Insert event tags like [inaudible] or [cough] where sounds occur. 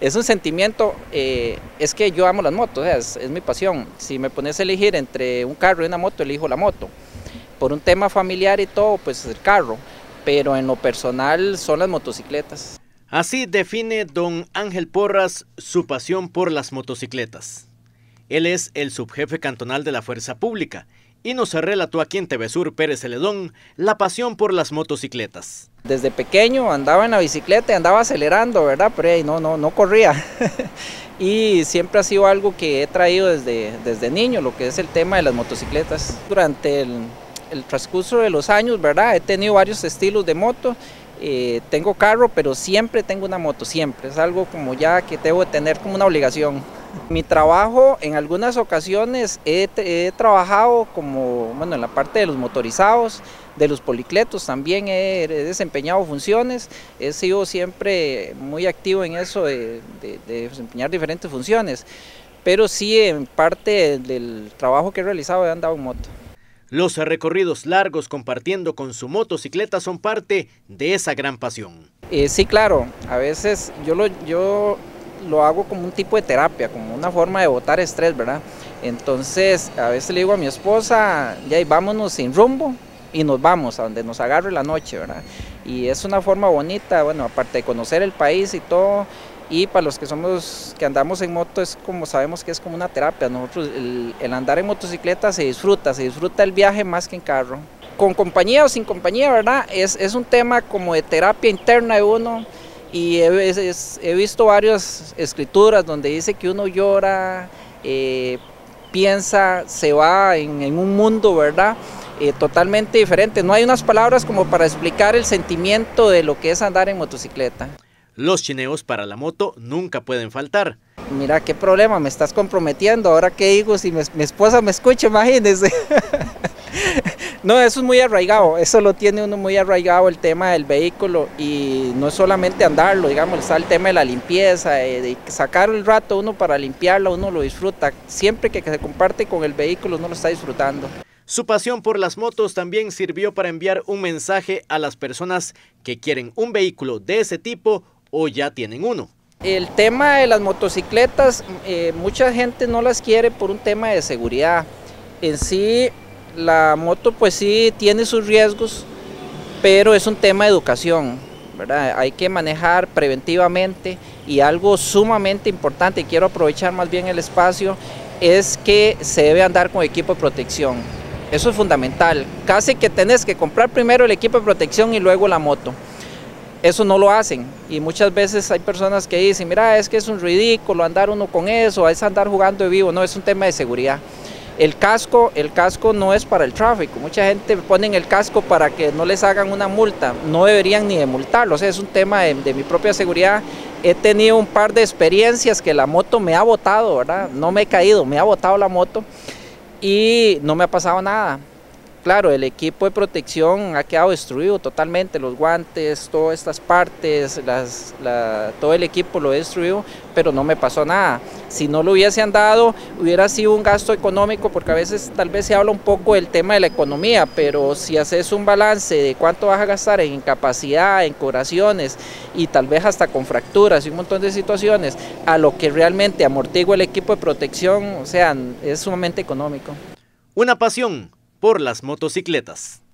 es un sentimiento, eh, es que yo amo las motos, es, es mi pasión. Si me pones a elegir entre un carro y una moto, elijo la moto. Por un tema familiar y todo, pues el carro, pero en lo personal son las motocicletas. Así define don Ángel Porras su pasión por las motocicletas. Él es el subjefe cantonal de la Fuerza Pública y nos relató aquí en TV Sur Pérez Celedón la pasión por las motocicletas. Desde pequeño andaba en la bicicleta y andaba acelerando, ¿verdad? Pero ahí no, no, no corría. [laughs] y siempre ha sido algo que he traído desde, desde niño, lo que es el tema de las motocicletas. Durante el, el transcurso de los años, ¿verdad? He tenido varios estilos de moto eh, tengo carro, pero siempre tengo una moto, siempre. Es algo como ya que debo de tener como una obligación. Mi trabajo, en algunas ocasiones he, he, trabajado como, bueno, en la parte de los motorizados, de los policletos también he, he desempeñado funciones, he sido siempre muy activo en eso de, de, de desempeñar diferentes funciones, pero sí en parte del trabajo que he realizado he andado en moto. Los recorridos largos compartiendo con su motocicleta son parte de esa gran pasión. Eh, sí, claro, a veces yo lo, yo lo hago como un tipo de terapia, como una forma de botar estrés, ¿verdad? Entonces, a veces le digo a mi esposa, ya vámonos sin rumbo y nos vamos a donde nos agarre la noche, ¿verdad? Y es una forma bonita, bueno, aparte de conocer el país y todo, y para los que somos que andamos en moto es como sabemos que es como una terapia nosotros el, el, andar en motocicleta se disfruta se disfruta el viaje más que en carro. Con compañía o sin compañía verdad es, es un tema como de terapia interna de uno. Y he, es, he visto varias escrituras donde dice que uno llora eh, piensa se va en, en un mundo verdad eh, totalmente diferente. No hay unas palabras como para explicar el sentimiento de lo que es andar en motocicleta los chineos para la moto nunca pueden faltar. Mira, qué problema, me estás comprometiendo. Ahora qué digo, si mi, mi esposa me escucha, imagínese. [laughs] no, eso es muy arraigado, eso lo tiene uno muy arraigado el tema del vehículo y no es solamente andarlo, digamos, está el tema de la limpieza, de, de sacar el rato uno para limpiarlo, uno lo disfruta. Siempre que se comparte con el vehículo, uno lo está disfrutando. Su pasión por las motos también sirvió para enviar un mensaje a las personas que quieren un vehículo de ese tipo o ya tienen uno. El tema de las motocicletas, eh, mucha gente no las quiere por un tema de seguridad. En sí, la moto pues sí tiene sus riesgos, pero es un tema de educación. ¿verdad? Hay que manejar preventivamente y algo sumamente importante, y quiero aprovechar más bien el espacio, es que se debe andar con equipo de protección. Eso es fundamental. Casi que tenés que comprar primero el equipo de protección y luego la moto eso no lo hacen y muchas veces hay personas que dicen, mira, es que es un ridículo andar uno con eso, es andar jugando de vivo, no, es un tema de seguridad. El casco, el casco no es para el tráfico, mucha gente pone el casco para que no les hagan una multa, no deberían ni de multarlo, o sea, es un tema de, de mi propia seguridad. He tenido un par de experiencias que la moto me ha botado, ¿verdad? No me he caído, me ha botado la moto y no me ha pasado nada claro, el equipo de protección ha quedado destruido totalmente, los guantes, todas estas partes, todo el equipo lo he destruido, pero no me pasó nada. Si no lo hubiesen dado, hubiera sido un gasto económico, porque a veces tal vez se habla un poco del tema de la economía, pero si haces un balance de cuánto vas a gastar en incapacidad, en curaciones y tal vez hasta con fracturas y un montón de situaciones, a lo que realmente amortigua el equipo de protección, o sea, es sumamente económico. Una pasión por las motocicletas.